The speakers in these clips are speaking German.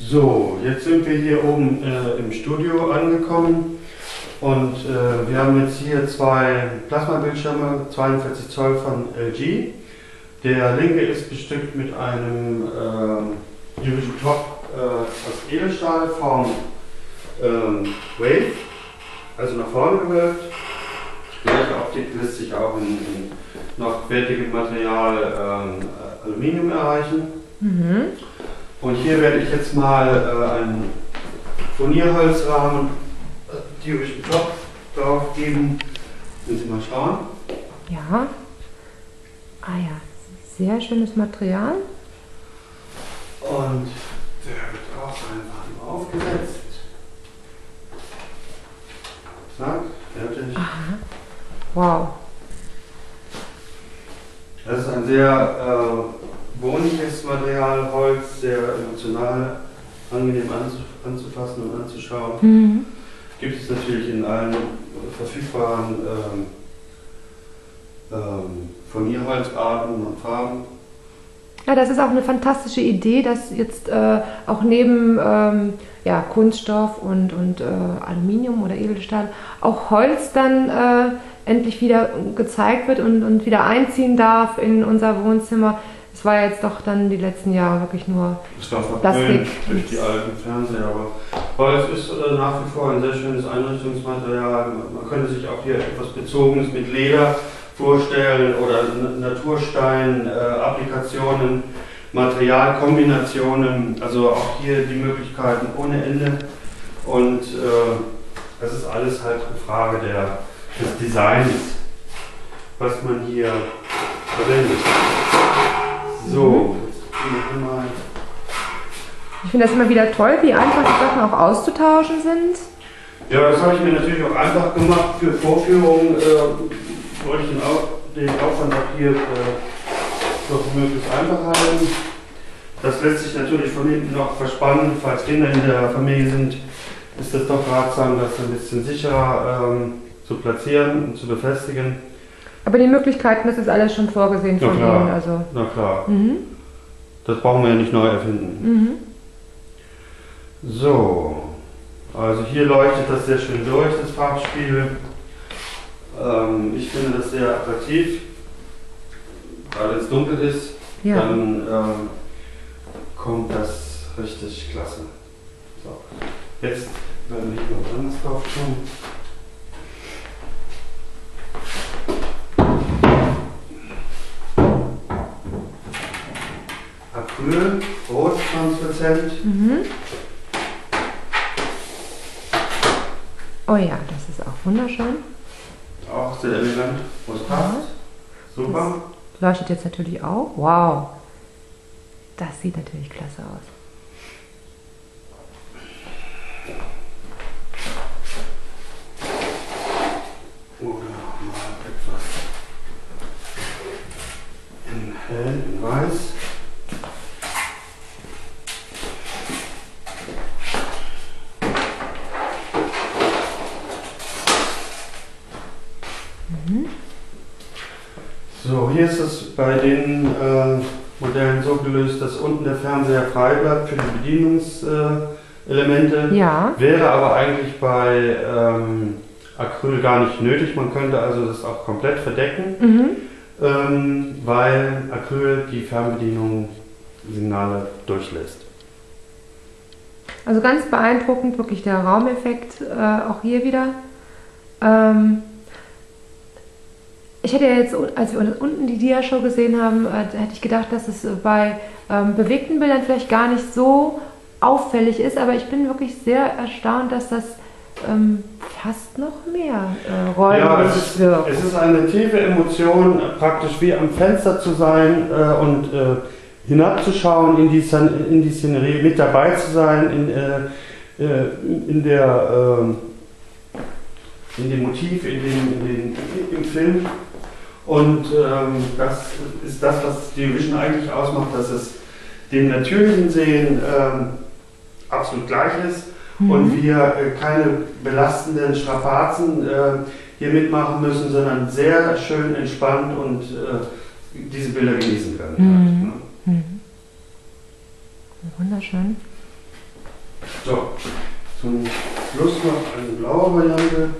So, jetzt sind wir hier oben äh, im Studio angekommen und äh, wir haben jetzt hier zwei Plasmabildschirme, 42 Zoll von LG. Der linke ist bestückt mit einem äh, Division Top äh, aus Edelstahl vom ähm, Wave, also nach vorne gewölbt. Gleiche Optik lässt sich auch in, in noch wertigem Material ähm, Aluminium erreichen. Mhm. Und hier werde ich jetzt mal äh, einen Furnierholzrahmen äh, Division Top drauf geben. Können Sie mal schauen. Ja. Ah ja, sehr schönes Material. Und der wird auch einfach nur aufgesetzt. Zack, fertig. Aha. Wow. Das ist ein sehr äh, sehr emotional, angenehm anzu anzufassen und anzuschauen. Mhm. Gibt es natürlich in allen verfügbaren ähm, ähm, Furnierholzarten und Farben. Ja, das ist auch eine fantastische Idee, dass jetzt äh, auch neben ähm, ja, Kunststoff und, und äh, Aluminium oder Edelstahl auch Holz dann äh, endlich wieder gezeigt wird und, und wieder einziehen darf in unser Wohnzimmer. Es war jetzt doch dann die letzten Jahre wirklich nur Es war Plastik. durch die alten Fernseher, aber Holz ist äh, nach wie vor ein sehr schönes Einrichtungsmaterial. Man könnte sich auch hier etwas Bezogenes mit Leder vorstellen oder Naturstein, äh, Applikationen, Materialkombinationen, also auch hier die Möglichkeiten ohne Ende. Und äh, das ist alles halt eine Frage der, des Designs, was man hier verwendet. So, jetzt gucken wir mal. Ich finde das immer wieder toll, wie einfach die Sachen auch auszutauschen sind. Ja, das habe ich mir natürlich auch einfach gemacht für Vorführungen. Äh, wollte ich den, Au den Aufwand auch hier äh, doch möglichst einfach halten. Das lässt sich natürlich von hinten noch verspannen. Falls Kinder in der Familie sind, ist das doch ratsam, das ein bisschen sicherer ähm, zu platzieren und zu befestigen. Aber die Möglichkeiten, das ist alles schon vorgesehen Ja, von klar. Ihnen. Also. Na klar, Mhm. das brauchen wir ja nicht neu erfinden. Mhm. So, also hier leuchtet das sehr schön durch, das Farbspiel. Ähm, ich finde das sehr attraktiv. Wenn es dunkel ist, Ja. dann ähm, kommt das richtig klasse. So, jetzt werden wir hier noch anderes drauf tun. Acryl, rot translucent. Mhm. Oh ja, das ist auch wunderschön. Auch sehr elegant, wo es passt. Super. Leuchtet jetzt natürlich auch. Wow. Das sieht natürlich klasse aus. Oder mal etwas in hell, in weiß. So, hier ist es bei den äh, Modellen so gelöst, dass unten der Fernseher frei bleibt für die Bedienungselemente. Elemente. Ja. Wäre aber eigentlich bei ähm, Acryl gar nicht nötig. Man könnte also das auch komplett verdecken, Mhm. ähm, weil Acryl die Fernbedienung Signale durchlässt. Also ganz beeindruckend, wirklich der Raumeffekt äh, auch hier wieder. Ähm, ich hätte ja jetzt, als wir unten die Dia-Show gesehen haben, äh, hätte ich gedacht, dass es bei ähm, bewegten Bildern vielleicht gar nicht so auffällig ist, aber ich bin wirklich sehr erstaunt, dass das ähm, fast noch mehr äh, Ja, räumlich es ist, wirkt. es ist eine tiefe Emotion, praktisch wie am Fenster zu sein äh, und äh, hinabzuschauen in die, San- in die Szenerie, mit dabei zu sein in, äh, äh, in der äh, in dem Motiv, in dem, in den, im Film. Und ähm, das ist das, was die Vision eigentlich ausmacht, dass es dem natürlichen Sehen ähm, absolut gleich ist und wir äh, keine belastenden Strapazen äh, hier mitmachen müssen, sondern sehr schön entspannt und äh, diese Bilder genießen können. Mhm. Ne? Mhm. Wunderschön. So, zum Schluss noch eine blaue Variante.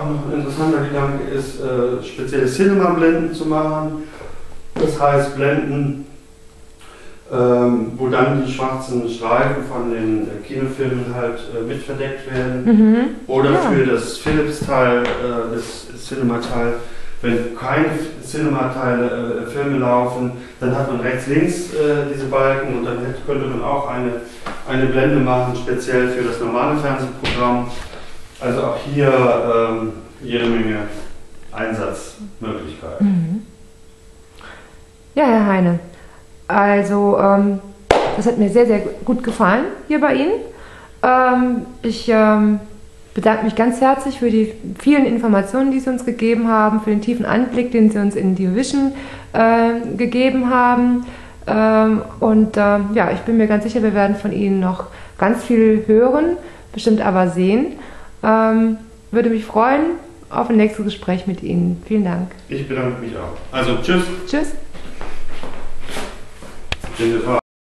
Auch ein interessanter Gedanke ist, äh, spezielle Cinema-Blenden zu machen. Das heißt, Blenden, ähm, wo dann die schwarzen Streifen von den äh, Kinofilmen halt äh, mit verdeckt werden. Mhm. Oder Ja. für das Philips-Teil, äh, das Cinema-Teil, wenn keine Cinema-Teile, äh, Filme laufen, dann hat man rechts-links äh, diese Balken und dann hätte, könnte man auch eine, eine Blende machen, speziell für das normale Fernsehprogramm. Also auch hier ähm, jede Menge Einsatzmöglichkeiten. Mhm. Ja, Herr Heine. Also, ähm, das hat mir sehr, sehr gut gefallen hier bei Ihnen. Ähm, ich ähm, bedanke mich ganz herzlich für die vielen Informationen, die Sie uns gegeben haben, für den tiefen Einblick, den Sie uns in die Vision äh, gegeben haben. Ähm, und ähm, ja, ich bin mir ganz sicher, wir werden von Ihnen noch ganz viel hören, bestimmt aber sehen. Ähm, würde mich freuen auf ein nächstes Gespräch mit Ihnen. Vielen Dank. Ich bedanke mich auch. Also tschüss, Tschüss.